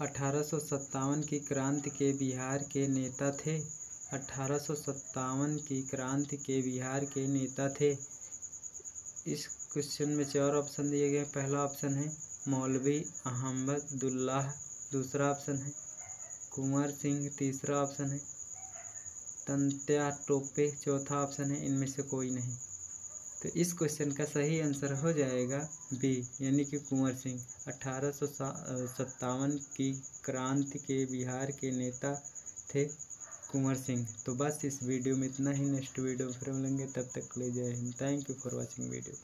अठारह की क्रांति के बिहार के नेता थे। अठारह की क्रांति के बिहार के नेता थे। इस क्वेश्चन में चार ऑप्शन दिए गए पहला ऑप्शन है मौलवी अहमदुल्लाह, दूसरा ऑप्शन है कुंवर सिंह, तीसरा ऑप्शन है तंत्या टोपे, चौथा ऑप्शन है। इनमें से कोई नहीं। तो इस क्वेश्चन का सही आंसर हो जाएगा बी यानी कि कुंवर सिंह। अठारह सत्तावन की क्रांति के बिहार के नेता थे कुंवर सिंह। तो बस इस वीडियो में इतना ही। नेक्स्ट वीडियो फिर मिलेंगे। तब तक ले जाए Hind. Thank you for watching video